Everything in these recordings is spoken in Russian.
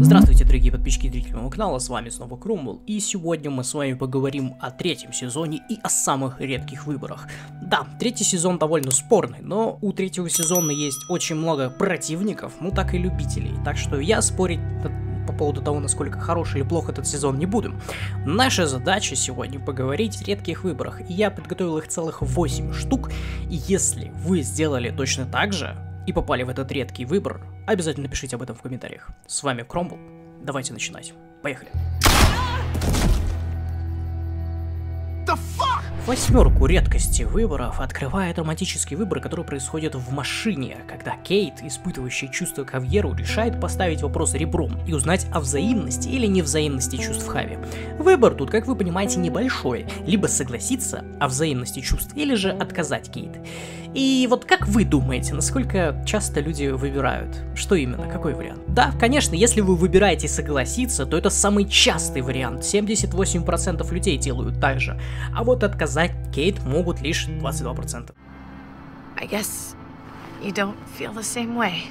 Здравствуйте, дорогие подписчики и зрители моего канала, с вами снова Крумбл, и сегодня мы с вами поговорим о третьем сезоне и о самых редких выборах. Да, третий сезон довольно спорный, но у третьего сезона есть очень много противников, ну так и любителей, так что я спорить по поводу того, насколько хорош или плох этот сезон, не буду. Наша задача сегодня поговорить о редких выборах, и я подготовил их целых 8 штук, и если вы сделали точно так же, и попали в этот редкий выбор, обязательно пишите об этом в комментариях. С вами Кромбл, давайте начинать. Поехали. Восьмерку редкости выборов открывает романтический выбор, который происходит в машине, когда Кейт, испытывающая чувство к Хавьеру, решает поставить вопрос ребром и узнать о взаимности или невзаимности чувств Хави. Выбор тут, как вы понимаете, небольшой, либо согласиться о взаимности чувств, или же отказать Кейт. И вот как вы думаете, насколько часто люди выбирают? Что именно? Какой вариант? Да, конечно, если вы выбираете согласиться, то это самый частый вариант. 78% людей делают так же. А вот отказать Кейт могут лишь 22%. I guess you don't feel the same way.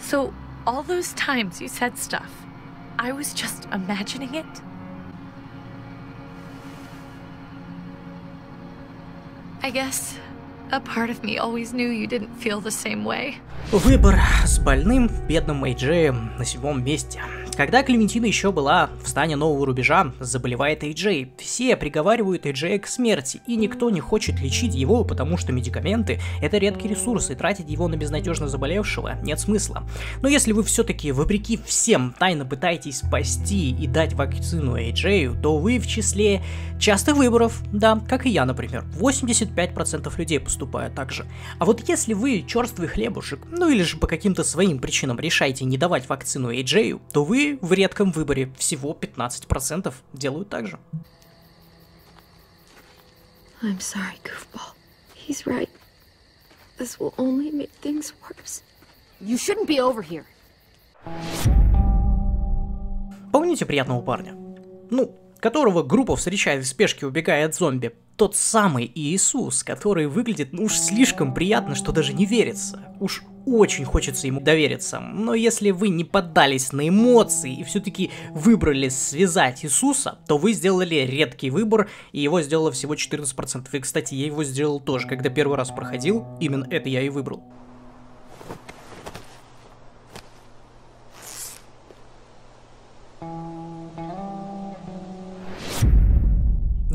So, all those times you said stuff, I was just imagining it? I guess A part of me always knew you didn't feel the same way. Выбор с больным, бедным Эйджеем на седьмом месте. Когда Клементина еще была в стане нового рубежа, заболевает Эйджей. Все приговаривают Эйджея к смерти, и никто не хочет лечить его, потому что медикаменты – это редкий ресурс, и тратить его на безнадежно заболевшего нет смысла. Но если вы все-таки, вопреки всем, тайно пытаетесь спасти и дать вакцину Эйджею, то вы в числе частых выборов, да, как и я, например. 85% людей поступают так же. А вот если вы черствый хлебушек, ну или же по каким-то своим причинам решаете не давать вакцину Эйджею, то вы в редком выборе всего 15% делают так же. I'm sorry, goofball. He's right. This will only make things worse. You shouldn't be over here. Помните приятного парня? Ну, которого группа встречает в спешке, убегая от зомби тот самый Иисус, который выглядит ну, уж слишком приятно, что даже не верится. Уж очень хочется ему довериться. Но если вы не поддались на эмоции и все-таки выбрали связать Иисуса, то вы сделали редкий выбор, и его сделало всего 14%. И, кстати, я его сделал тоже, когда первый раз проходил, именно это я и выбрал.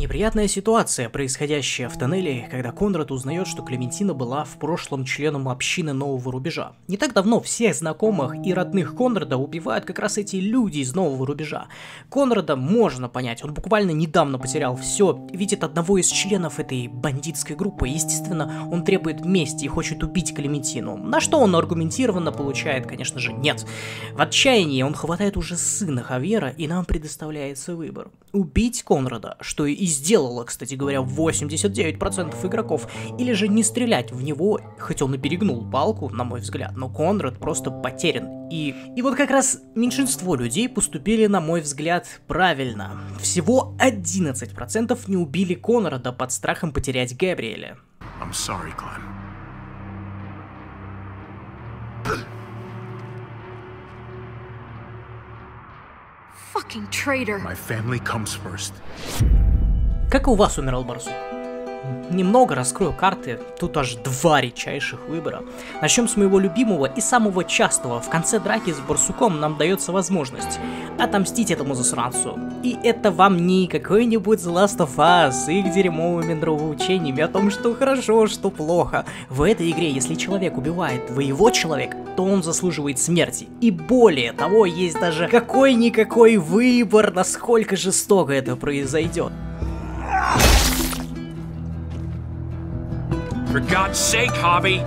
Неприятная ситуация, происходящая в тоннеле, когда Конрад узнает, что Клементина была в прошлом членом общины Нового Рубежа. Не так давно всех знакомых и родных Конрада убивают как раз эти люди из Нового Рубежа. Конрада можно понять, он буквально недавно потерял все, видит одного из членов этой бандитской группы, естественно, он требует мести и хочет убить Клементину. На что он аргументированно получает, конечно же, нет. В отчаянии он хватает уже сына Хавьера, и нам предоставляется выбор. Убить Конрада, что и сделало, кстати говоря, 89% игроков, или же не стрелять в него, хоть он и перегнул палку, на мой взгляд, но Конрад просто потерян. И, и вот как раз меньшинство людей поступили, на мой взгляд, правильно. Всего 11% не убили Конрада под страхом потерять Габриэля. I'm sorry, Clem. Fucking traitor. My family comes first. Как у вас умирал барсук? Немного раскрою карты, тут аж два редчайших выбора. Начнем с моего любимого и самого частого. В конце драки с барсуком нам дается возможность отомстить этому засранцу. И это вам не какой-нибудь The Last of Us их дерьмовыми нравоучениями о том, что хорошо, что плохо. В этой игре, если человек убивает твоего человека, то он заслуживает смерти. И более того, есть даже какой-никакой выбор, насколько жестоко это произойдет. For God's sake, Hobby!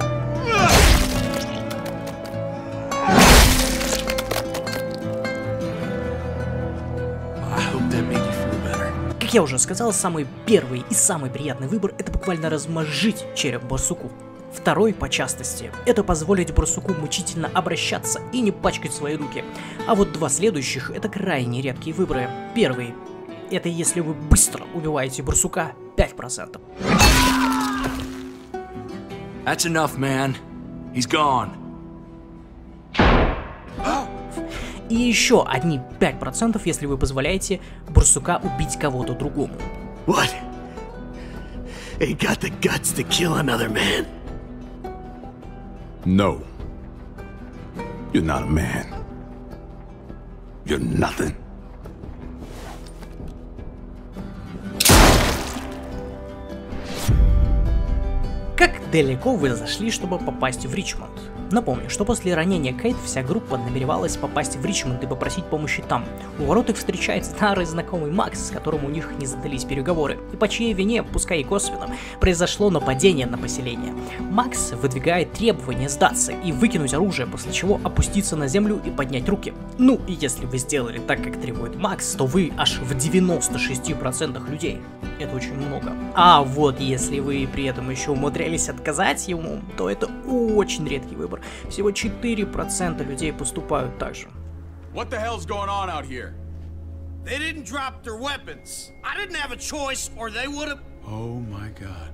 Как я уже сказал, самый первый и самый приятный выбор это буквально размозжить череп барсуку. Второй по частости – это позволить барсуку мучительно обращаться и не пачкать свои руки. А вот два следующих – это крайне редкие выборы. Первый – это если вы быстро убиваете барсука 5%. That's enough, man. He's gone. И еще одни 5%, если вы позволяете барсука убить кого-то другому. What? Ain't got the guts to kill another man? No. You're not a man. You're nothing. Как далеко вы зашли, чтобы попасть в Ричмонд? Напомню, что после ранения Кейт вся группа намеревалась попасть в Ричмонд и попросить помощи там. У ворот их встречает старый знакомый Макс, с которым у них не задались переговоры, и по чьей вине, пускай и косвенно, произошло нападение на поселение. Макс выдвигает требование сдаться и выкинуть оружие, после чего опуститься на землю и поднять руки. Ну, и если вы сделали так, как требует Макс, то вы аж в 96% людей. Это очень много. А вот если вы при этом еще умудрялись отказать ему, то это очень редкий выбор. Всего 4% людей поступают так же. What the hell's going on out here? They didn't drop their weapons. I didn't have a choice, or they would have. Oh my god.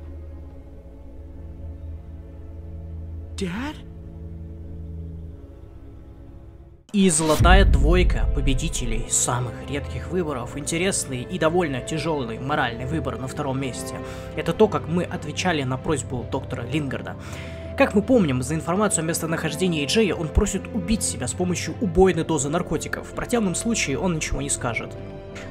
Dad? И золотая двойка победителей самых редких выборов, интересный и довольно тяжелый моральный выбор на втором месте. Это то, как мы отвечали на просьбу доктора Лингарда. Как мы помним, за информацию о местонахождении Джея он просит убить себя с помощью убойной дозы наркотиков. В противном случае он ничего не скажет.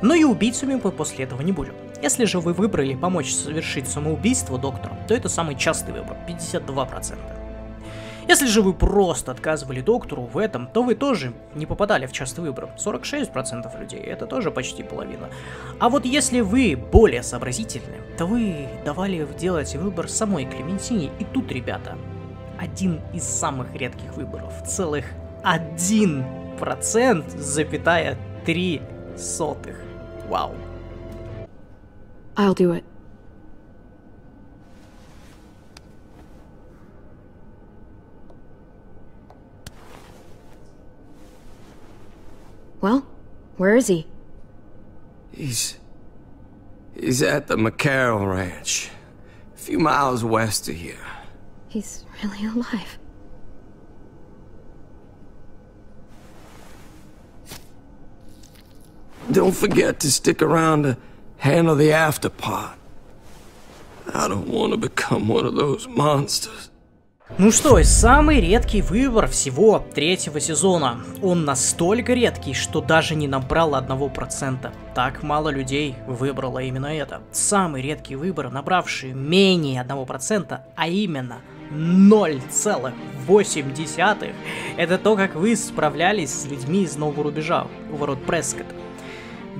Но и убийцами мы после этого не будем. Если же вы выбрали помочь совершить самоубийство доктору, то это самый частый выбор – 52%. Если же вы просто отказывали доктору в этом, то вы тоже не попадали в частый выбор. 46% людей, это тоже почти половина. А вот если вы более сообразительны, то вы давали делать выбор самой Клементине, и тут, ребята, один из самых редких выборов. Целых 1% запятая 3 сотых. Вау. I'll do it. Well, where is he? He's. He's at the McCarroll Ranch, a few miles west of here. He's really alive. Don't forget to stick around to handle the after part. I don't want to become one of those monsters. Ну что, самый редкий выбор всего третьего сезона. Он настолько редкий, что даже не набрал одного процента. Так мало людей выбрало именно это. Самый редкий выбор, набравший менее одного процента, а именно 0,8. Это то, как вы справлялись с людьми из нового рубежа ворот Прескота.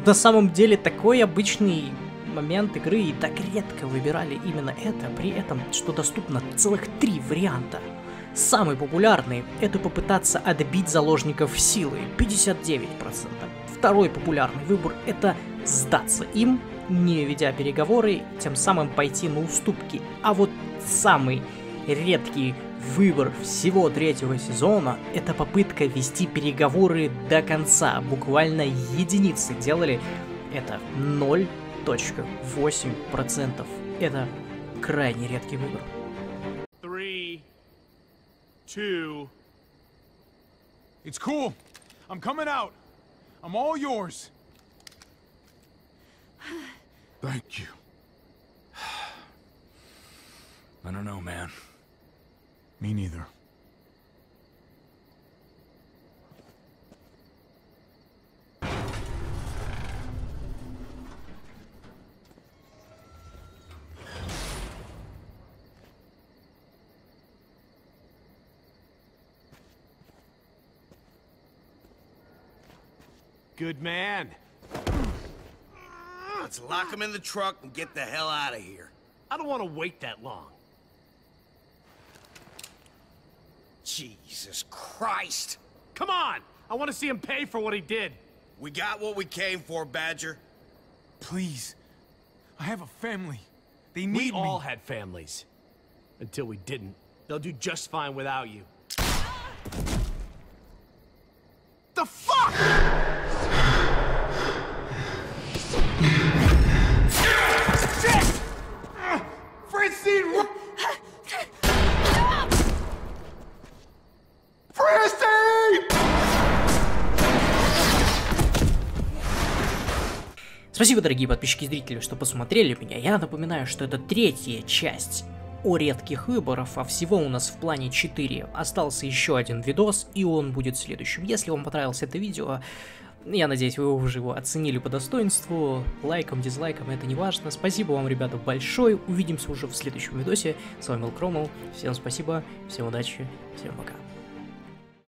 На самом деле такой обычный момент игры и так редко выбирали именно это, при этом, что доступно целых три варианта. Самый популярный – это попытаться отбить заложников силы, 59%. Второй популярный выбор – это сдаться им, не ведя переговоры, тем самым пойти на уступки. А вот самый редкий выбор всего третьего сезона – это попытка вести переговоры до конца. Буквально единицы делали это 0.8%. Это крайне редкий выбор. Three, two. It's cool. I'm coming out. I'm all yours. Thank you. I don't know, man. Me neither. Good man. Let's lock him in the truck and get the hell out of here. I don't want to wait that long. Jesus Christ! Come on! I want to see him pay for what he did. We got what we came for, Badger. Please. I have a family. They need We need all had families. Until we didn't. They'll do just fine without you. Спасибо, дорогие подписчики и зрители, что посмотрели меня. Я напоминаю, что это третья часть о редких выборов, а всего у нас в плане 4. Остался еще один видос, и он будет следующим. Если вам понравилось это видео, я надеюсь, вы уже его оценили по достоинству. Лайком, дизлайком, это не важно. Спасибо вам, ребята, большое. Увидимся уже в следующем видосе. С вами был Кромол. Всем спасибо, всем удачи, всем пока.